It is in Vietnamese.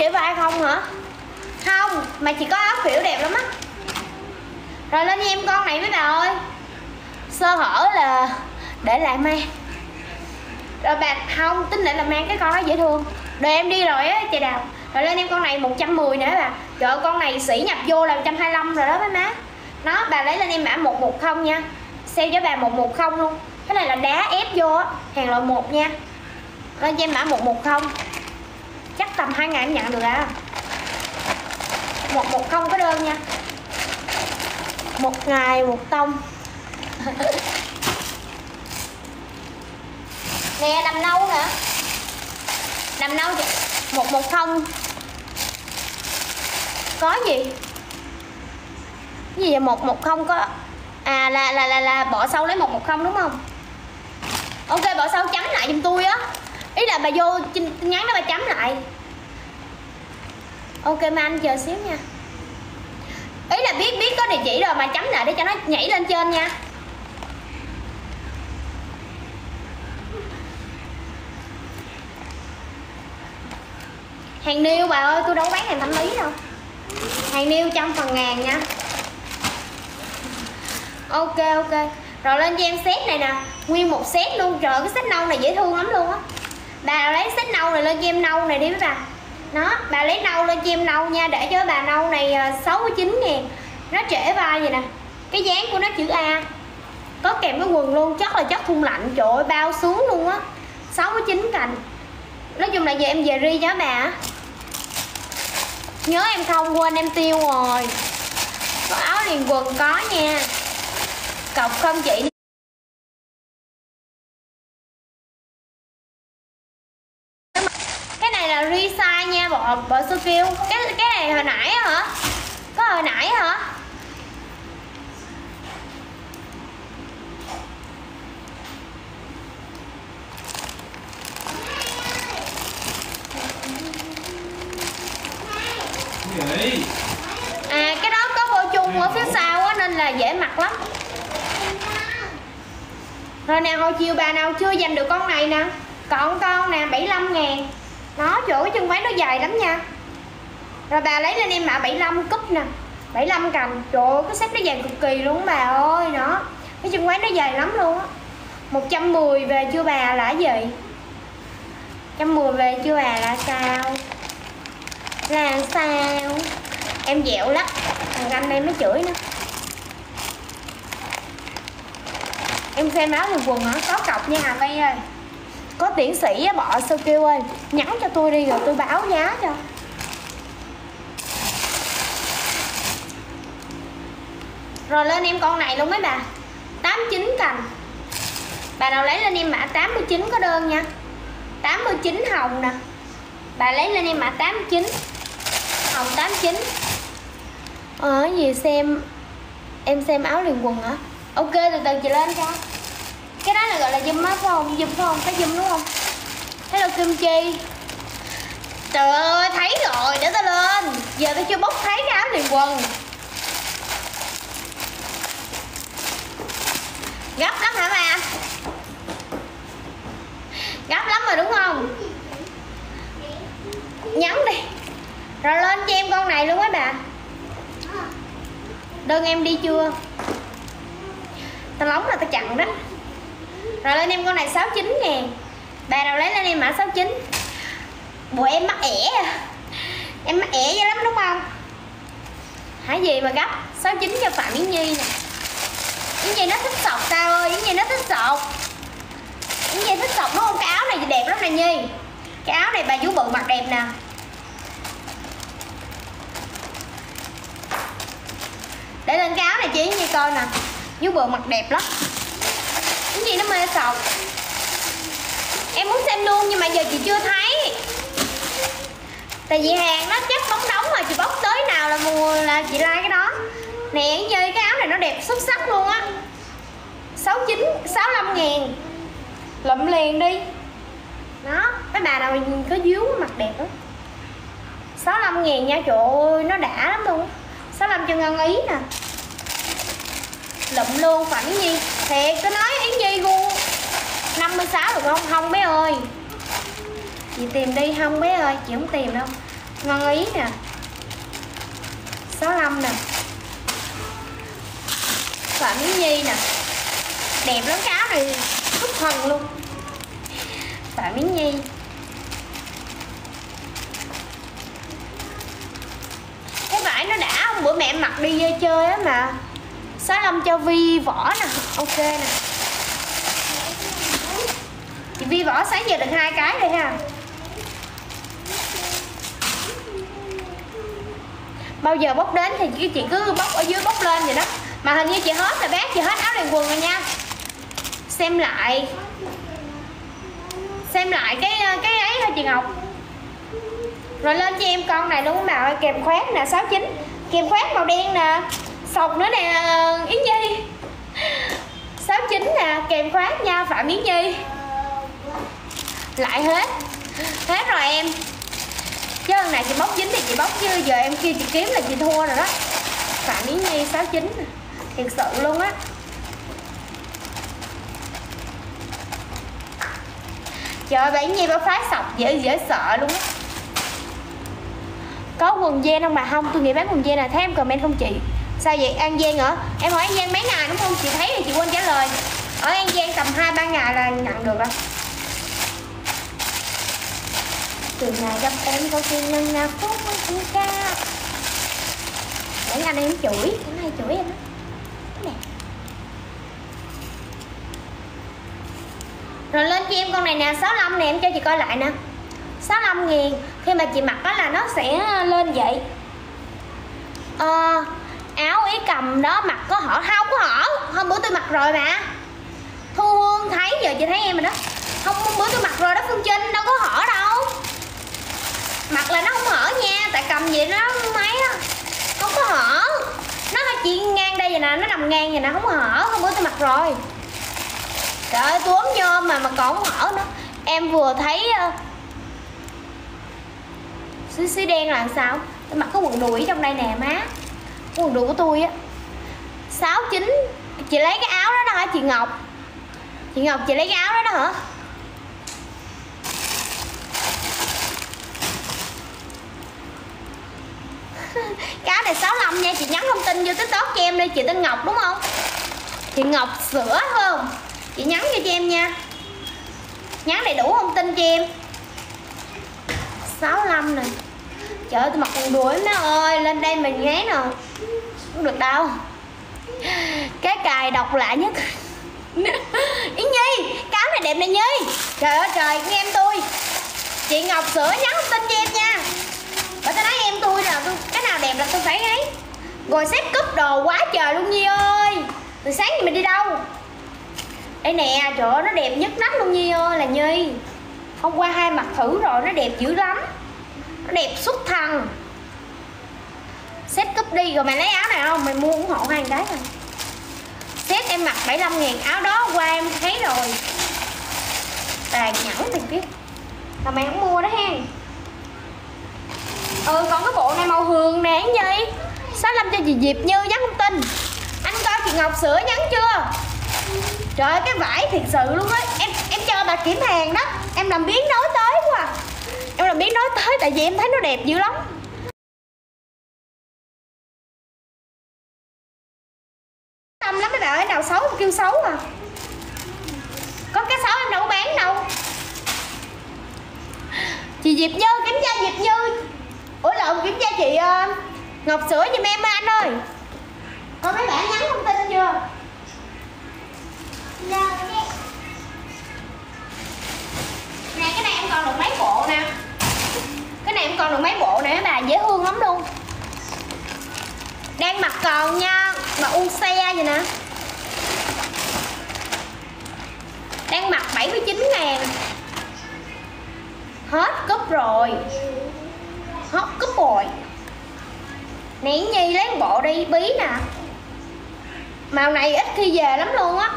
trễ vai không hả? Không mà chỉ có áo kiểu đẹp lắm á. Rồi lên em con này mấy bà ơi. Sơ hở là để lại mang rồi bà không tính để là mang cái con đó dễ thương. Rồi em đi rồi á chị đào. Rồi lên em con này 110 nữa bà. Trời ơi, con này sĩ nhập vô là 125 rồi đó mấy má. Nó bà lấy lên em mã 110 nha. Sale cho bà 110 luôn. Cái này là đá ép vô á hàng loại một nha. Lên cho em mã 110 chắc tầm 2 ngày em nhận được à. 110 có đơn nha. Một ngày một tông. Nè đầm nâu nữa. Đầm nâu một một không. Có gì? Cái gì vậy? Một một không có. À là là là là bỏ sau lấy một một không đúng không? Ok, bỏ sau chấm lại giùm tôi á ý là bà vô tin nhắn đó bà chấm lại. Ok, mà anh chờ xíu nha. Ý là biết biết có địa chỉ rồi mà chấm lại để cho nó nhảy lên trên nha. Hàng niêu bà ơi, tôi đâu có bán hàng thanh lý đâu. Hàng niêu trăm phần ngàn nha. Ok ok. Rồi lên cho em set này nè. Nguyên một set luôn. Trời cái set nâu này dễ thương lắm luôn á bà lấy xích nâu này lên cho em nâu này đi với bà. Nó bà lấy nâu lên cho em nâu nha để cho bà nâu này à, 69 ngàn nó trễ vai vậy nè. Cái dáng của nó chữ A. Có kèm cái quần luôn chắc là chất thun lạnh. Trời ơi bao xuống luôn á. 69 cành. Nói chung là giờ em về ri nhớ bà. Nhớ em không quên em tiêu rồi. Có áo liền quần có nha. Cọc không chị cái này là resize nha phiêu cái cái này hồi nãy hả? Có hồi nãy hả? À cái đó có vô chung ở phía sau á, nên là dễ mặc lắm. Rồi nè, hồi chiều bà nào chưa giành được con này nè? Còn con nè 75 ngàn. Nó chỗ chân váy nó dài lắm nha rồi bà lấy lên em mã 75 cúp nè. 75 cành. Trời ơi, cái set nó dài cực kỳ luôn bà ơi, đó. Cái chân váy nó dài lắm luôn á. 110 về chưa bà là gì? 110 về chưa bà là sao? Là sao? Em dẹo lắm. Thằng anh em nó chửi nữa em xem áo quần quần hả? Có cọc nha hà Vy ơi. Có tiến sĩ bỏ sơ kêu ơi. Nhắn cho tôi đi rồi tôi báo giá cho. Rồi lên em con này luôn mấy bà. 89 cành. Bà nào lấy lên em mã 89 có đơn nha. 89 hồng nè. Bà lấy lên em mã 89 hồng 89 ờ gì xem, em xem áo liền quần hả? Ok, từ từ chị lên cho. Cái đó là gọi là dùm á, phải không? Dùm phải không? Phải dùm đúng không? Hello là kim chi. Trời ơi, thấy rồi, để tao lên. Giờ tao chưa bốc thấy cái áo liền quần. Gấp lắm hả bà gấp lắm rồi đúng không? Nhắn đi. Rồi lên cho em con này luôn á bà. Đơn em đi chưa? Tao lóng là tao chặn đó. Rồi lên em con này 69 ngàn bà nào lấy lên em mã 69 bộ em mắc ẻ à. em mắc ẻ dữ lắm đúng không? Hả gì mà gấp? 69 cho phạm yến nhi nè yến nhi nó thích sọc tao ơi yến nhi nó thích sọc? Yến nhi thích sọc? Đúng không? Cái áo này đẹp lắm nè nhi. Cái áo này bà vú bự mặc đẹp nè. Để lên cái áo này chị như coi nè. Vú bự mặc đẹp lắm. Cái gì nó mê sọc? Em muốn xem luôn nhưng mà giờ chị chưa thấy. Tại vì hàng nó chắc bóng đóng mà, chị bóc tới nào là mùa là chị like cái đó nè chơi cái áo này nó đẹp xuất sắc luôn á. 69 65 ngàn. Lụm liền đi. Đó cái bà nào có díu mặt đẹp đó 65 ngàn nha trời ơi nó đã lắm luôn. 65 cho ngân ý nè. Lụm luôn phản nhi thiệt cứ nói yến nhi gu. 56 được không? Không bé ơi. Chị tìm đi không bé ơi chị không tìm đâu. Ngon ý nè. 65 nè và miếng Nhi nè. Đẹp lắm cá này. Rất thần luôn. Và miếng Nhi. Cái vải nó đã hôm bữa mẹ em mặc đi chơi á mà. 65 cho Vi vỏ nè. Ok nè. Chị Vi vỏ sáng giờ được hai cái đây ha. Bao giờ bóc đến thì chị cứ bóc ở dưới bóc lên vậy đó mà hình như chị hết rồi bé chị hết áo đàn quần rồi nha. Xem lại. Xem lại cái cái ấy thôi chị Ngọc. Rồi lên cho em con này luôn màu kèm khoét nè 69 kèm khoét màu đen nè. Sọc nữa nè, Yến Nhi. 69 nè, kèm khoét nha, Phạm Yến Nhi. Lại hết. Hết rồi em. Chứ lần này chị bóc dính thì chị bóc chứ giờ em kia chị kiếm là chị thua rồi đó. Phạm Yến Nhi 69 thiệt sự luôn á Trời bạn Nhi báo phái sọc dễ dễ sợ luôn á Có quần gen không mà không? Tôi nghĩ bán quần gen là thấy em comment không chị? Sao vậy? An Giang hả? Em hỏi An Giang mấy ngày đúng không? Chị thấy thì chị quên trả lời Ở An Giang tầm 2-3 ngày là nhận được rồi Từ ngày gặp em có khi nhân nào phúc không ca Để anh em chửi, anh hay chửi em đó rồi lên cho em con này nè 65 nè em cho chị coi lại nè. 65 nghìn khi mà chị mặc đó là nó sẽ ờ, lên vậy. À, áo ý cầm đó mặc có hở không có hở. Hôm bữa tôi mặc rồi mà. Thu hương thấy giờ chị thấy em rồi đó. Không hôm bữa tôi mặc rồi đó phương trinh đâu có hở đâu. Mặc là nó không hở nha tại cầm gì nó mấy á. Không có hở. Nó chỉ ngang đây vậy nè nó nằm ngang vậy nè không hở. Hôm bữa tôi mặc rồi trời ơi, tôi nhôm mà mà còn không nữa. Em vừa thấy ờ, xí xí đen là sao? Tôi mặc cái quần đùi trong đây nè, má. Quần đùi của tôi á. Sáu chín, chị lấy cái áo đó đó hả, chị ngọc? Chị ngọc, chị lấy cái áo đó đó hả? Cái này 65 nha, chị nhắn thông tin vô tiktok cho em đi, chị tên ngọc, đúng không? Chị ngọc sữa không chị nhắn cho cho em nha. Nhắn đầy đủ thông tin cho em. 65 nè. Trời ơi tôi mặc quần đùi nó ơi lên đây mình ngáy nè. Không được đâu. Cái cài độc lạ nhất. Yến Nhi cái này đẹp này Nhi. Trời ơi trời nghe em tôi chị Ngọc sữa nhắn thông tin cho em nha. Bởi tôi nói em tôi là tôi, cái nào đẹp là tôi phải ấy. Rồi xếp cúp đồ quá trời luôn Nhi ơi. Từ sáng thì mình đi đâu? Đây nè, trời ơi, nó đẹp nhất nách luôn Nhi ơi, là Nhi. Hôm qua hai mặt thử rồi, nó đẹp dữ lắm. Nó đẹp xuất thần. Set cúp đi rồi mày lấy áo này không? Mày mua ủng hộ hai cái thôi set em mặc 75 ngàn, áo đó qua em thấy rồi. Tàn nhẫn mày biết. Là mày không mua đó hen. Ừ còn cái bộ này màu hường nè gì 65 cho chị Diệp Như nhắn không tin. Anh coi chị Ngọc sửa nhắn chưa? Trời ơi cái vải thiệt sự luôn á. Em em cho bà kiểm hàng đó. Em làm biến nói tới quá à. em làm biến nói tới tại vì em thấy nó đẹp dữ lắm. Tâm lắm mấy bạn ơi nào xấu kêu xấu à. Có cái xấu em đâu có bán đâu. Chị Diệp Như kiểm tra Diệp Như. Ủa lộn kiểm tra chị uh, Ngọc sữa giùm em anh ơi. Có mấy bạn nhắn thông tin chưa? Con còn được mấy bộ nè? Cái này em còn được mấy bộ nè? Bà dễ thương lắm luôn. Đang mặc còn nha, Mà u xe vậy nè. Đang mặc 79 ngàn. Hết cúp rồi. Hết cúp rồi. Nãy Nhi lấy một bộ đi, bí nè. Màu này ít khi về lắm luôn á.